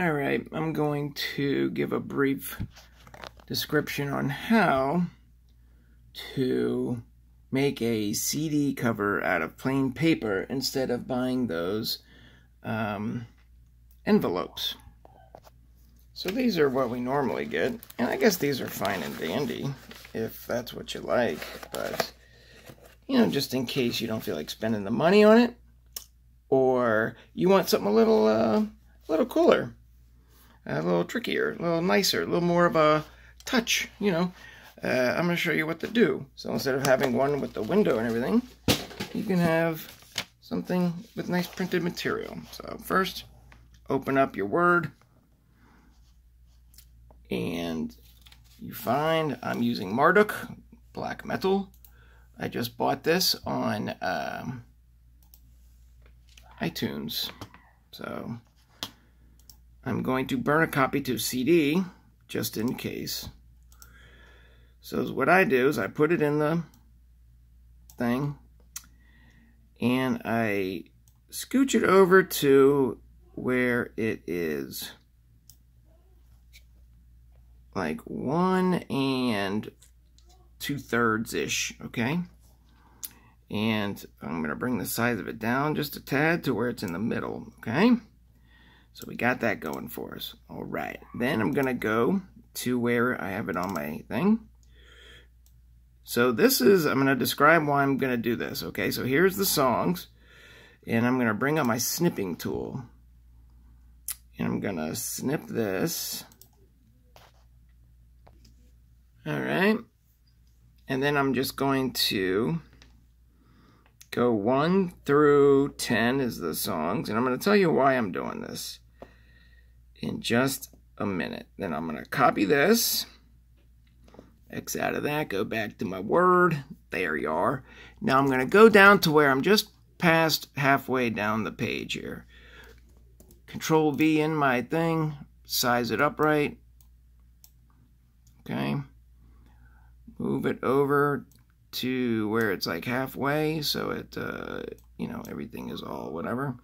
All right, I'm going to give a brief description on how to make a CD cover out of plain paper instead of buying those um, envelopes. So these are what we normally get, and I guess these are fine and dandy if that's what you like, but you know, just in case you don't feel like spending the money on it, or you want something a little, uh, a little cooler a little trickier, a little nicer, a little more of a touch, you know. Uh, I'm going to show you what to do. So instead of having one with the window and everything, you can have something with nice printed material. So first, open up your Word, and you find I'm using Marduk Black Metal. I just bought this on um, iTunes. So I'm going to burn a copy to CD, just in case. So what I do is I put it in the thing, and I scooch it over to where it is like one and two thirds ish, okay? And I'm going to bring the size of it down just a tad to where it's in the middle, okay? So we got that going for us. All right. Then I'm to go to where I have it on my thing. So this is, I'm to describe why I'm to do this. Okay, so here's the songs. And I'm to bring up my snipping tool. And I'm to snip this. All right. And then I'm just going to go 1 through 10 is the songs. And I'm going to tell you why I'm doing this in just a minute. Then I'm going to copy this. X out of that, go back to my Word. There you are. Now I'm going to go down to where I'm just past halfway down the page here. Control V in my thing, size it up right. Okay. Move it over to where it's like halfway so it, uh, you know, everything is all whatever.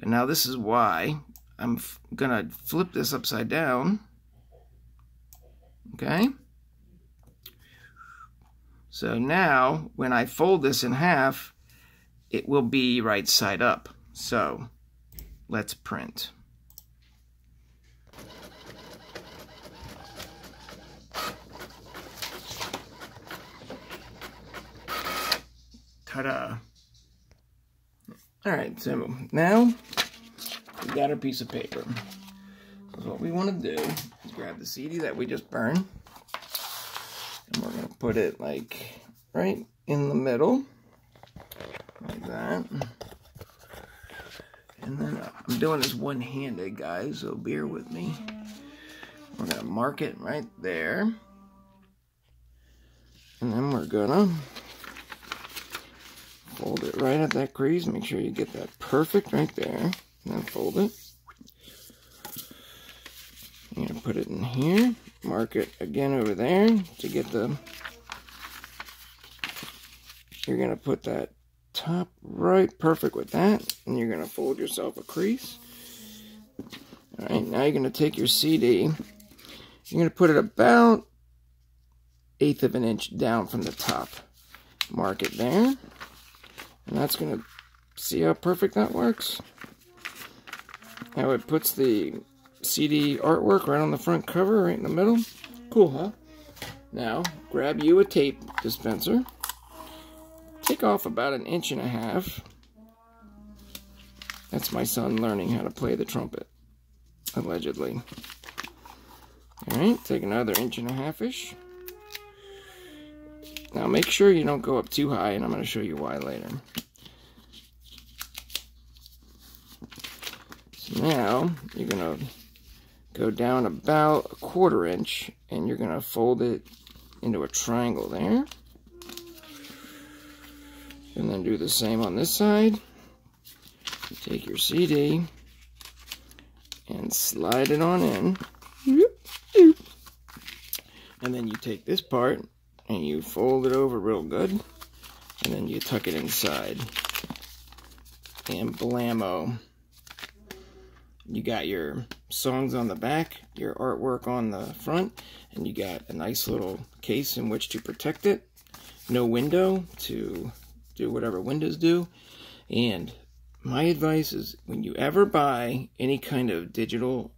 And now this is why I'm gonna flip this upside down. Okay. So now, when I fold this in half, it will be right side up. So, let's print. Ta-da. All right, so now we got our piece of paper. So what we want to do is grab the CD that we just burned. And we're going to put it like right in the middle. Like that. And then uh, I'm doing this one-handed, guys, so bear with me. We're going to mark it right there. And then we're going to fold it right at that crease. Make sure you get that perfect right there. And then fold it. And put it in here. Mark it again over there to get the... You're going to put that top right perfect with that. And you're going to fold yourself a crease. Alright, now you're going to take your CD. You're going to put it about eighth of an inch down from the top. Mark it there. And that's going to see how perfect that works. Now it puts the CD artwork right on the front cover, right in the middle. Cool, huh? Now, grab you a tape dispenser. Take off about an inch and a half. That's my son learning how to play the trumpet, allegedly. Alright, take another inch and a half-ish. Now make sure you don't go up too high, and I'm going to show you why later. Now, you're going to go down about a quarter inch, and you're going to fold it into a triangle there. And then do the same on this side. Take your CD and slide it on in. And then you take this part and you fold it over real good. And then you tuck it inside. And blammo. You got your songs on the back, your artwork on the front, and you got a nice little case in which to protect it. No window to do whatever windows do. And my advice is when you ever buy any kind of digital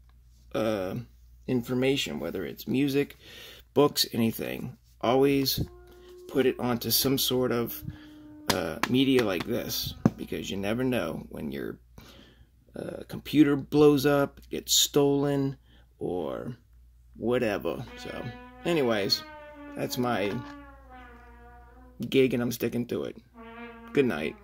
uh, information, whether it's music, books, anything, always put it onto some sort of uh, media like this because you never know when your uh, computer blows up, gets stolen, or whatever. So, anyways, that's my gig and I'm sticking to it. Good night.